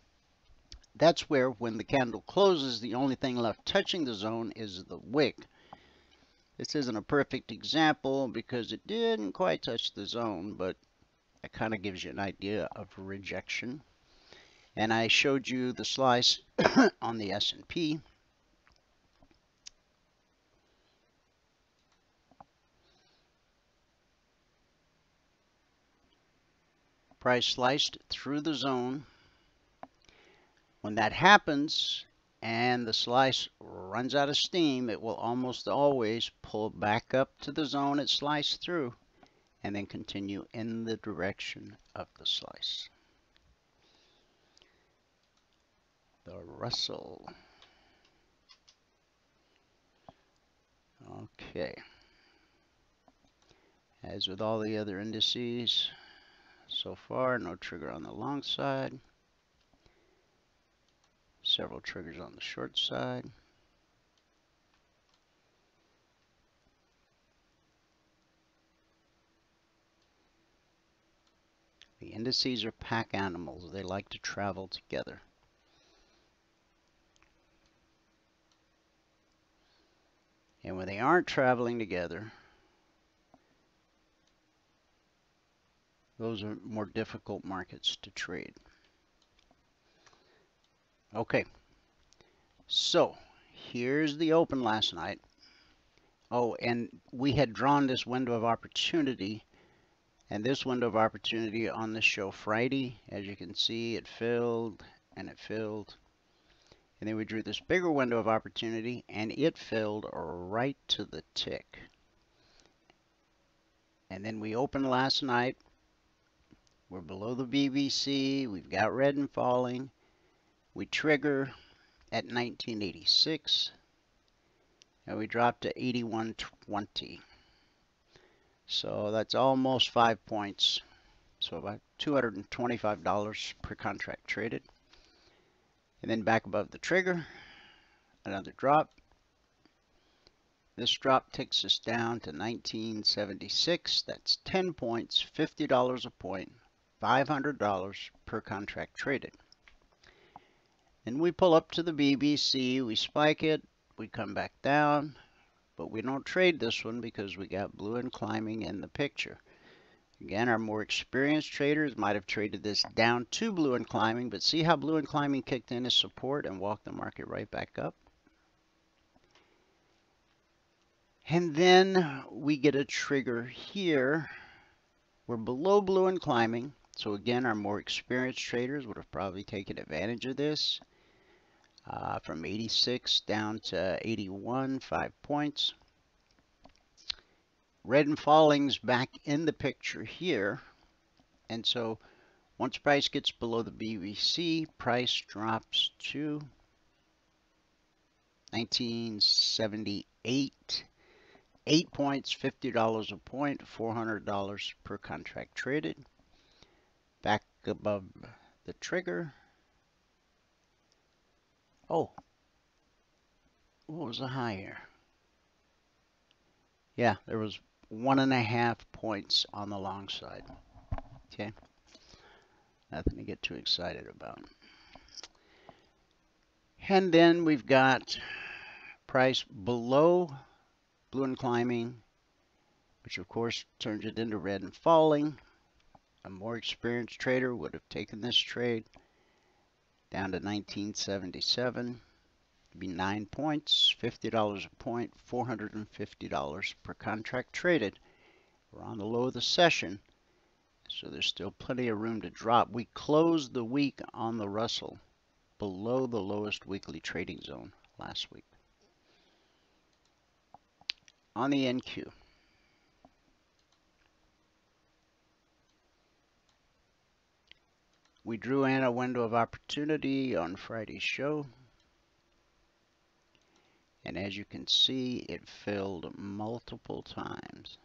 That's where when the candle closes, the only thing left touching the zone is the wick. This isn't a perfect example because it didn't quite touch the zone, but it kind of gives you an idea of rejection. And I showed you the slice *coughs* on the S&P. Price sliced through the zone. When that happens and the slice runs out of steam, it will almost always pull back up to the zone it sliced through and then continue in the direction of the slice. The Russell. Okay. As with all the other indices, so far, no trigger on the long side. Several triggers on the short side. The indices are pack animals. They like to travel together. And when they aren't traveling together, those are more difficult markets to trade. Okay, so here's the open last night. Oh, and we had drawn this window of opportunity and this window of opportunity on the show Friday. As you can see, it filled and it filled. And then we drew this bigger window of opportunity and it filled right to the tick. And then we opened last night. We're below the BBC. We've got red and falling. We trigger at 1986 and we drop to 8120. So that's almost five points. So about $225 per contract traded. And then back above the trigger, another drop. This drop takes us down to 1976. That's 10 points, $50 a point, $500 per contract traded. Then we pull up to the BBC, we spike it, we come back down, but we don't trade this one because we got blue and climbing in the picture. Again, our more experienced traders might have traded this down to blue and climbing, but see how blue and climbing kicked in as support and walked the market right back up? And then we get a trigger here. We're below blue and climbing. So again, our more experienced traders would have probably taken advantage of this uh, from 86 down to 81, five points. Red and falling's back in the picture here. And so once price gets below the BBC, price drops to 1978. Eight points, $50 a point, $400 per contract traded. Above the trigger, Oh, what was the higher? Yeah, there was one and a half points on the long side. Okay, nothing to get too excited about. And then we've got price below blue and climbing, which of course turns it into red and falling. A more experienced trader would have taken this trade down to 1977 It'd be nine points $50 a point $450 per contract traded. We're on the low of the session so there's still plenty of room to drop. We closed the week on the Russell below the lowest weekly trading zone last week. On the NQ We drew in a window of opportunity on Friday's show. And as you can see, it filled multiple times.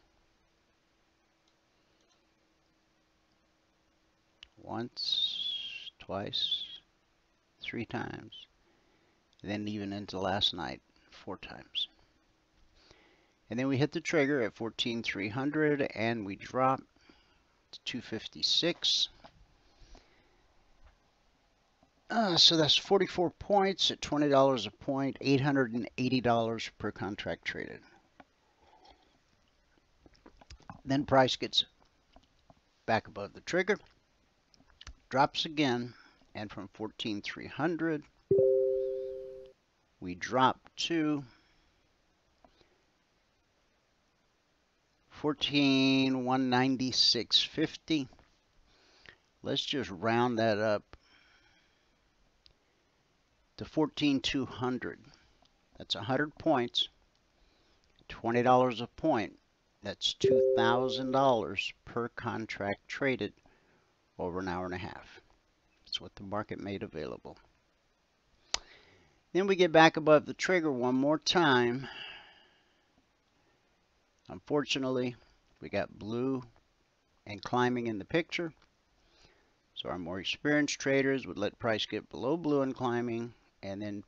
Once, twice, three times. Then even into last night, four times. And then we hit the trigger at 14,300 and we dropped to 256. Uh, so that's 44 points at $20 a point, $880 per contract traded. Then price gets back above the trigger, drops again, and from 14,300 we drop to 14,196.50. Let's just round that up to 14,200. That's 100 points, $20 a point. That's $2,000 per contract traded over an hour and a half. That's what the market made available. Then we get back above the trigger one more time. Unfortunately, we got blue and climbing in the picture. So our more experienced traders would let price get below blue and climbing and then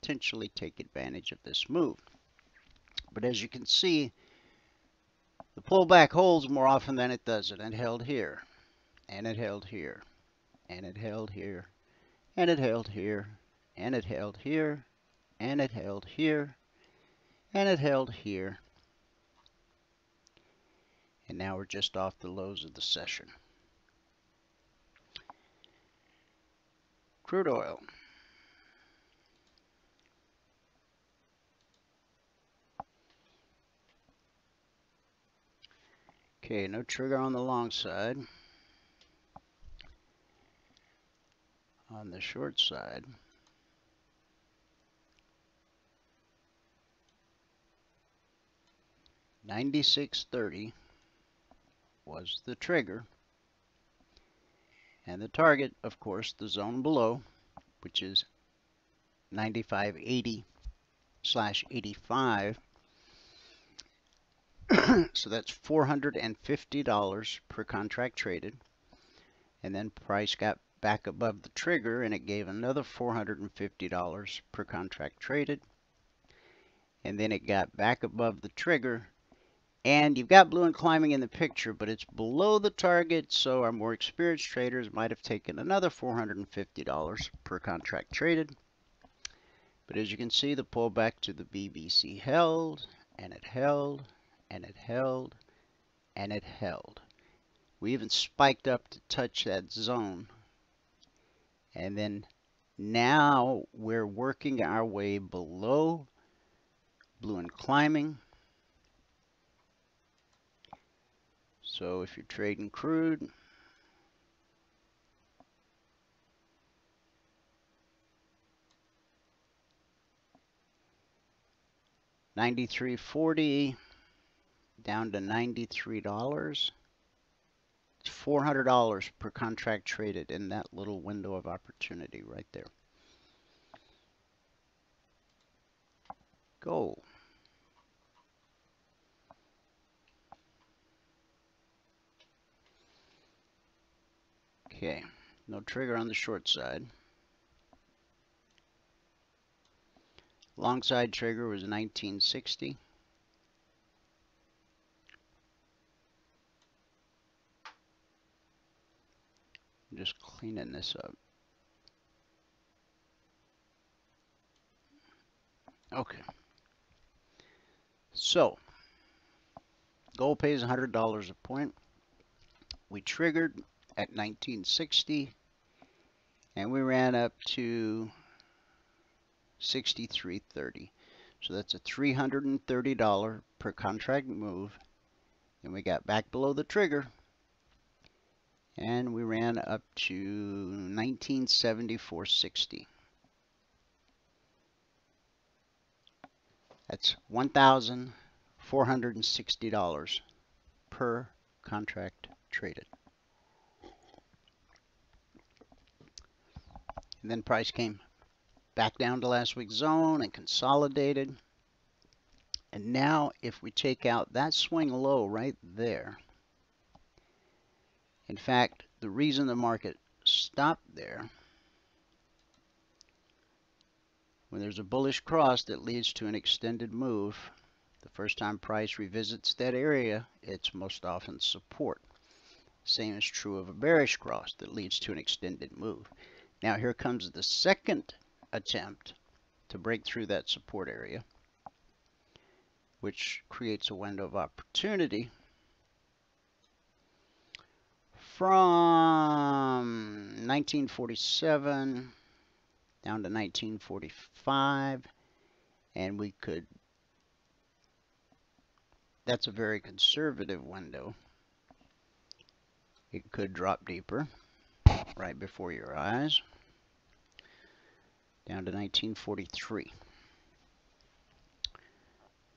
potentially take advantage of this move. But as you can see, the pullback holds more often than it doesn't. It held here, and it held here, and it held here, and it held here, and it held here, and it held here, and it held here. And now we're just off the lows of the session. Crude oil. Okay, no trigger on the long side. On the short side, Ninety-six thirty was the trigger, and the target, of course, the zone below, which is ninety-five eighty slash eighty-five *clears throat* so that's $450 per contract traded. And then price got back above the trigger and it gave another $450 per contract traded. And then it got back above the trigger. And you've got blue and climbing in the picture, but it's below the target, so our more experienced traders might have taken another $450 per contract traded. But as you can see, the pullback to the BBC held, and it held, and it held and it held. We even spiked up to touch that zone. And then now we're working our way below blue and climbing. So if you're trading crude, Ninety-three forty down to $93. It's $400 per contract traded in that little window of opportunity right there. Gold. Okay, no trigger on the short side. Long side trigger was 1960. I'm just cleaning this up. Okay. So, gold pays $100 a point. We triggered at 1960 and we ran up to 63.30. So that's a $330 per contract move. And we got back below the trigger and we ran up to 1974.60. That's $1,460 per contract traded. And then price came back down to last week's zone and consolidated. And now if we take out that swing low right there, in fact, the reason the market stopped there, when there's a bullish cross that leads to an extended move, the first time price revisits that area, it's most often support. Same is true of a bearish cross that leads to an extended move. Now here comes the second attempt to break through that support area, which creates a window of opportunity from 1947 down to 1945 and we could that's a very conservative window. It could drop deeper right before your eyes down to 1943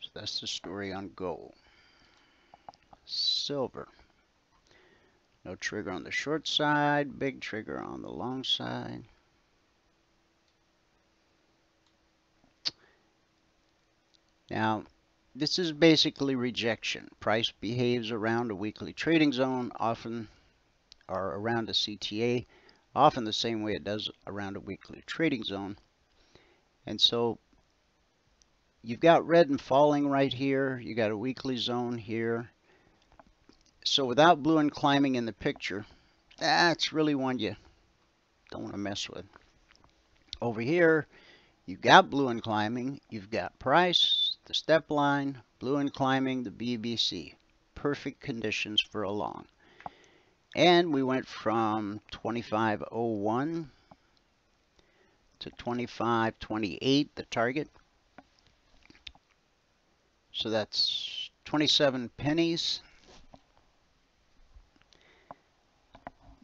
so that's the story on gold. Silver no trigger on the short side big trigger on the long side Now, this is basically rejection. Price behaves around a weekly trading zone, often or around a CTA, often the same way it does around a weekly trading zone. And so you've got red and falling right here. You got a weekly zone here. So without blue and climbing in the picture, that's really one you don't want to mess with. Over here, you've got blue and climbing. You've got price the step line, blue and climbing the BBC. Perfect conditions for a long. And we went from 2501 to 2528, the target. So that's 27 pennies.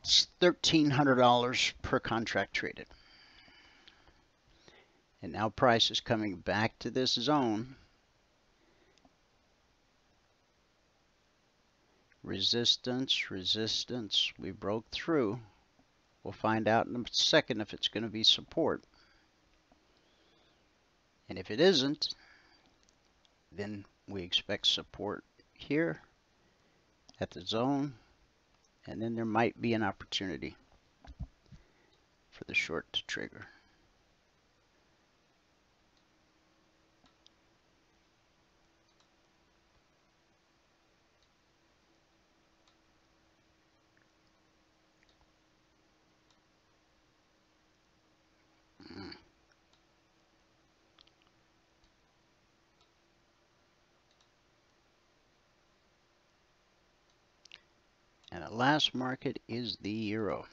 $1,300 per contract traded. And now price is coming back to this zone resistance, resistance. We broke through. We'll find out in a second if it's going to be support. And if it isn't, then we expect support here at the zone. And then there might be an opportunity for the short to trigger. Last market is the euro,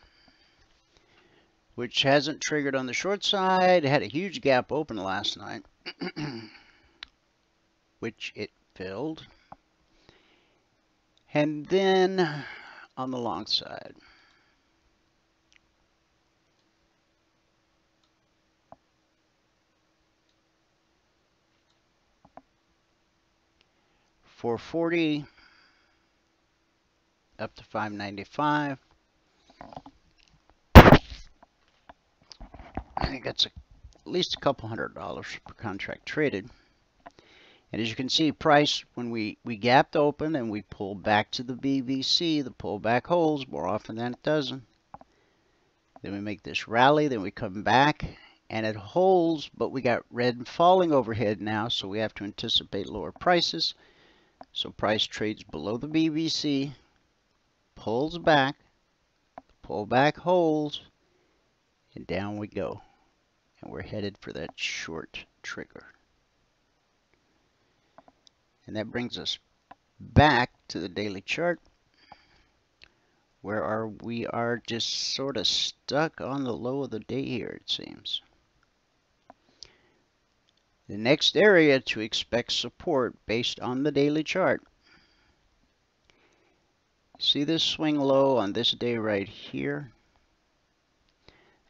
which hasn't triggered on the short side. It had a huge gap open last night, *clears throat* which it filled. And then on the long side, four forty up to 595. I think that's a, at least a couple hundred dollars per contract traded. And as you can see, price, when we, we gapped open and we pulled back to the BBC, the pullback holds more often than it doesn't. Then we make this rally, then we come back and it holds, but we got red falling overhead now, so we have to anticipate lower prices. So price trades below the BBC, pulls back, pull back holds, and down we go. And we're headed for that short trigger. And that brings us back to the daily chart where are we are just sort of stuck on the low of the day here it seems. The next area to expect support based on the daily chart See this swing low on this day right here?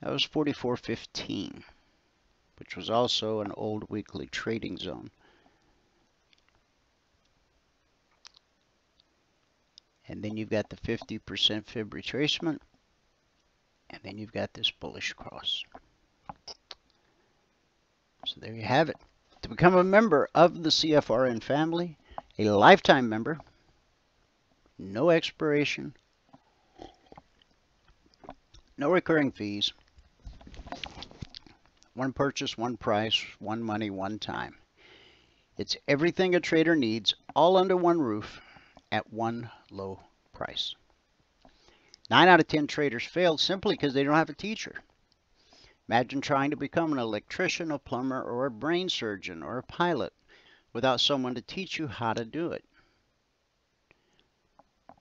That was 44.15, which was also an old weekly trading zone. And then you've got the 50% fib retracement. And then you've got this bullish cross. So there you have it. To become a member of the CFRN family, a lifetime member, no expiration, no recurring fees, one purchase, one price, one money, one time. It's everything a trader needs, all under one roof at one low price. Nine out of 10 traders fail simply because they don't have a teacher. Imagine trying to become an electrician, a plumber, or a brain surgeon, or a pilot without someone to teach you how to do it.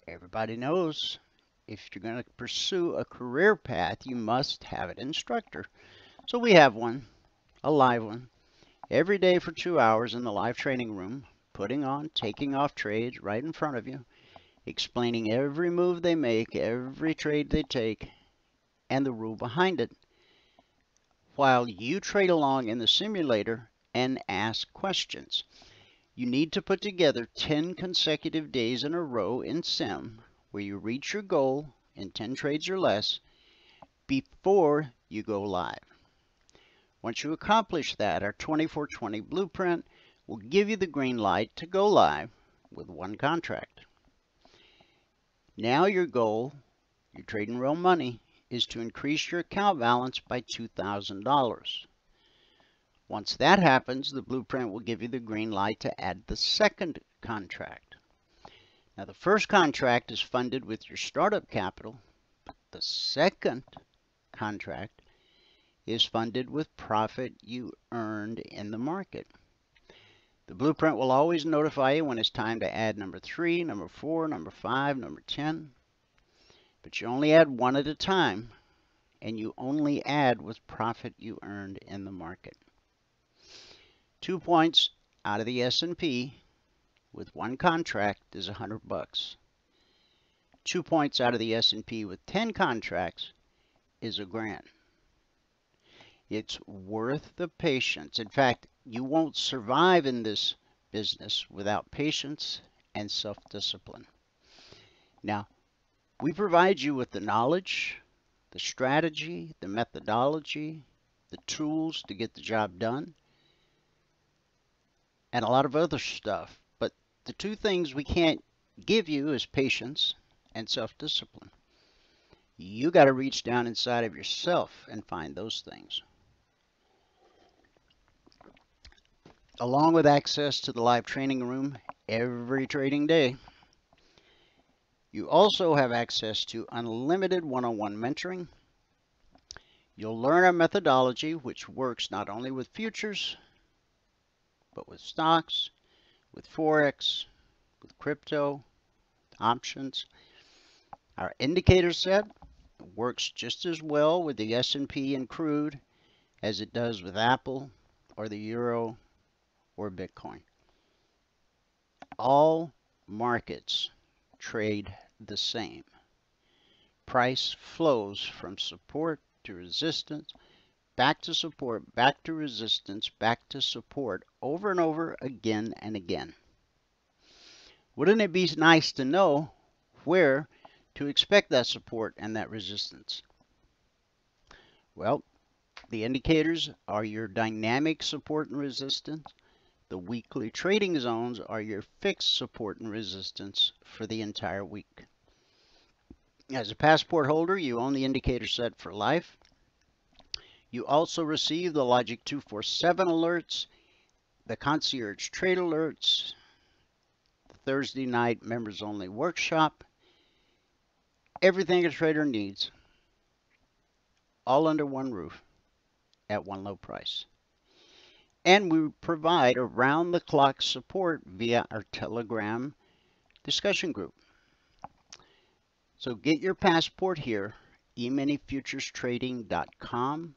Everybody knows if you're going to pursue a career path, you must have an instructor. So we have one, a live one, every day for two hours in the live training room, putting on, taking off trades right in front of you, explaining every move they make, every trade they take, and the rule behind it while you trade along in the simulator and ask questions. You need to put together 10 consecutive days in a row in Sim where you reach your goal in 10 trades or less before you go live. Once you accomplish that, our 2420 blueprint will give you the green light to go live with one contract. Now your goal, you're trading real money, is to increase your account balance by $2,000. Once that happens, the blueprint will give you the green light to add the second contract. Now the first contract is funded with your startup capital, but the second contract is funded with profit you earned in the market. The blueprint will always notify you when it's time to add number 3, number 4, number 5, number 10 but you only add one at a time and you only add with profit you earned in the market. Two points out of the S&P with one contract is 100 bucks. Two points out of the S&P with 10 contracts is a grand. It's worth the patience. In fact, you won't survive in this business without patience and self-discipline. Now, we provide you with the knowledge, the strategy, the methodology, the tools to get the job done, and a lot of other stuff. But the two things we can't give you is patience and self-discipline. You got to reach down inside of yourself and find those things. Along with access to the live training room every trading day. You also have access to unlimited one-on-one mentoring. You'll learn our methodology, which works not only with futures, but with stocks, with Forex, with crypto, options. Our indicator set works just as well with the S&P and crude as it does with Apple or the Euro or Bitcoin. All markets trade the same. Price flows from support to resistance, back to support, back to resistance, back to support over and over again and again. Wouldn't it be nice to know where to expect that support and that resistance? Well, the indicators are your dynamic support and resistance. The weekly trading zones are your fixed support and resistance for the entire week. As a passport holder, you own the indicator set for life. You also receive the Logic 247 alerts, the concierge trade alerts, the Thursday night members only workshop, everything a trader needs, all under one roof at one low price. And we provide around the clock support via our Telegram discussion group. So get your passport here, eminifuturestrading.com.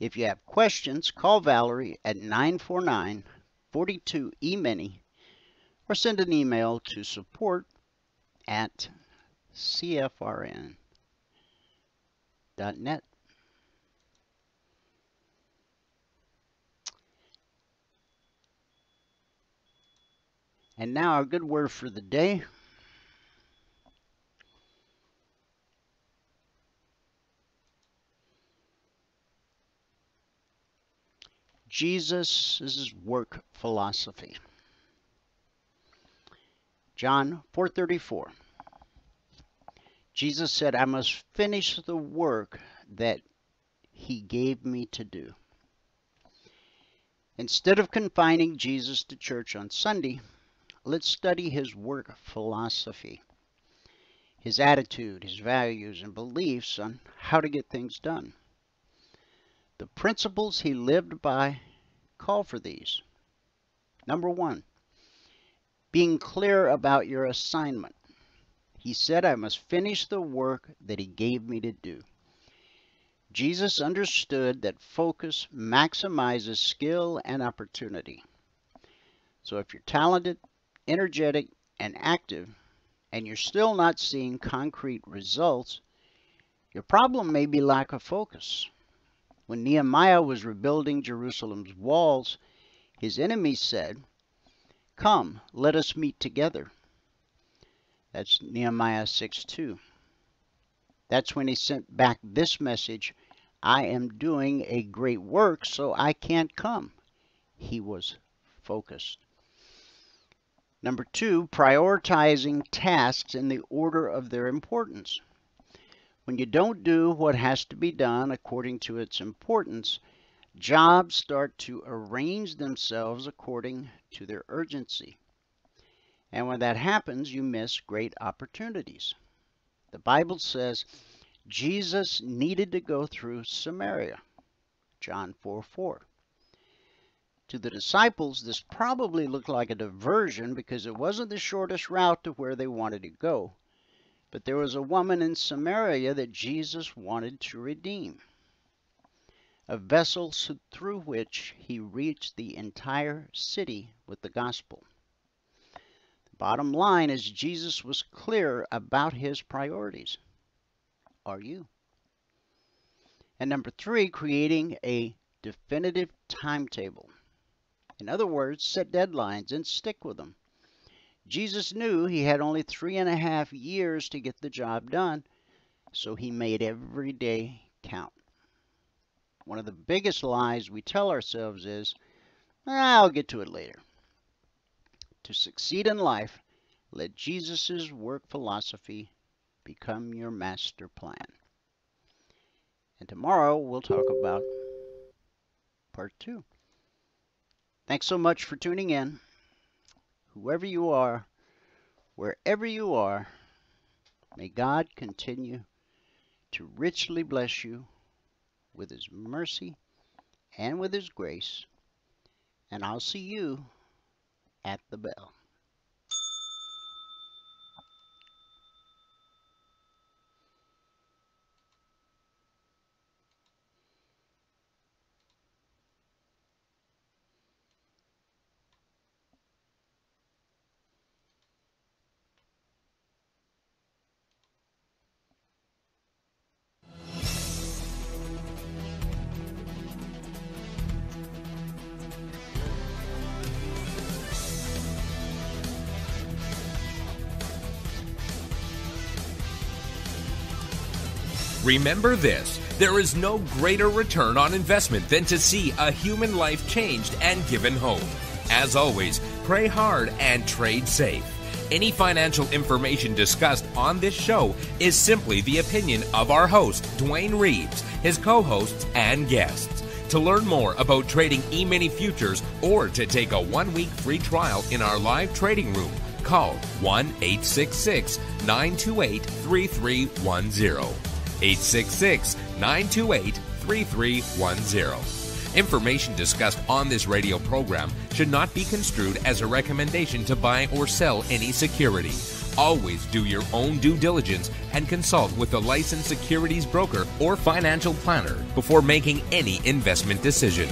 If you have questions, call Valerie at 949 42 emini or send an email to support at cfrn.net. And now a good word for the day. Jesus' work philosophy. John 4:34. Jesus said, "I must finish the work that he gave me to do." Instead of confining Jesus to church on Sunday, let's study his work philosophy, his attitude, his values, and beliefs on how to get things done. The principles he lived by call for these. Number one, being clear about your assignment. He said, I must finish the work that he gave me to do. Jesus understood that focus maximizes skill and opportunity. So if you're talented, energetic, and active, and you're still not seeing concrete results, your problem may be lack of focus. When Nehemiah was rebuilding Jerusalem's walls, his enemies said, Come, let us meet together. That's Nehemiah 6 2. That's when he sent back this message I am doing a great work, so I can't come. He was focused. Number two, prioritizing tasks in the order of their importance. When you don't do what has to be done according to its importance, jobs start to arrange themselves according to their urgency. And when that happens, you miss great opportunities. The Bible says Jesus needed to go through Samaria. John 4 4. To the disciples, this probably looked like a diversion because it wasn't the shortest route to where they wanted to go. But there was a woman in Samaria that Jesus wanted to redeem, a vessel through which he reached the entire city with the gospel. The bottom line is Jesus was clear about his priorities. Are you? And number three, creating a definitive timetable. In other words, set deadlines and stick with them. Jesus knew he had only three and a half years to get the job done, so he made every day count. One of the biggest lies we tell ourselves is, I'll get to it later. To succeed in life, let Jesus' work philosophy become your master plan. And tomorrow we'll talk about part two. Thanks so much for tuning in. Whoever you are, wherever you are, may God continue to richly bless you with His mercy and with His grace. And I'll see you at the bell. Remember this there is no greater return on investment than to see a human life changed and given hope. As always, pray hard and trade safe. Any financial information discussed on this show is simply the opinion of our host, Dwayne Reeves, his co hosts, and guests. To learn more about trading e mini futures or to take a one week free trial in our live trading room, call 1 866 928 3310. 866 928 3310. Information discussed on this radio program should not be construed as a recommendation to buy or sell any security. Always do your own due diligence and consult with a licensed securities broker or financial planner before making any investment decision.